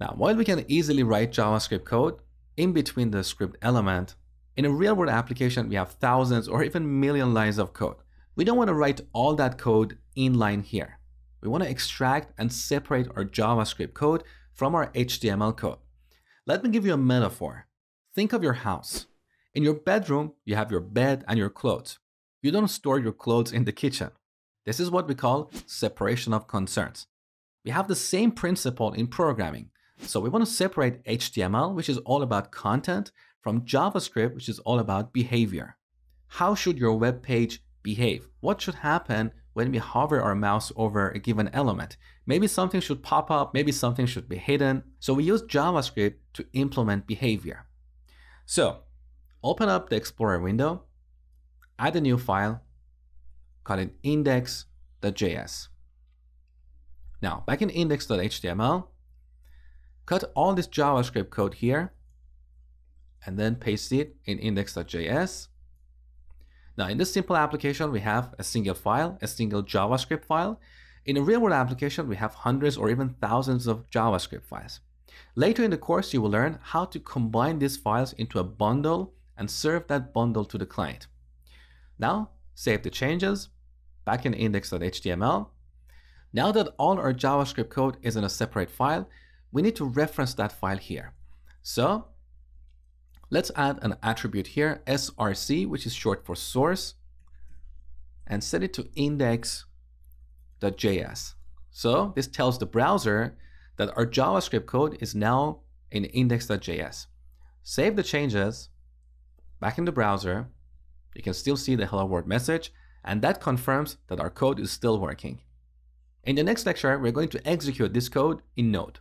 Now, while we can easily write JavaScript code in between the script element, in a real world application, we have thousands or even million lines of code. We don't want to write all that code in line here. We want to extract and separate our JavaScript code from our HTML code. Let me give you a metaphor. Think of your house. In your bedroom, you have your bed and your clothes. You don't store your clothes in the kitchen. This is what we call separation of concerns. We have the same principle in programming. So we want to separate HTML, which is all about content, from JavaScript, which is all about behavior. How should your web page behave? What should happen when we hover our mouse over a given element? Maybe something should pop up, maybe something should be hidden. So we use JavaScript to implement behavior. So open up the Explorer window, add a new file, call it index.js. Now, back in index.html, cut all this JavaScript code here and then paste it in index.js. Now, in this simple application, we have a single file, a single JavaScript file. In a real-world application, we have hundreds or even thousands of JavaScript files. Later in the course, you will learn how to combine these files into a bundle and serve that bundle to the client. Now, save the changes back in index.html. Now that all our JavaScript code is in a separate file, we need to reference that file here. So let's add an attribute here, src, which is short for source, and set it to index.js. So this tells the browser that our JavaScript code is now in index.js. Save the changes back in the browser. You can still see the hello world message, and that confirms that our code is still working. In the next lecture, we're going to execute this code in Node.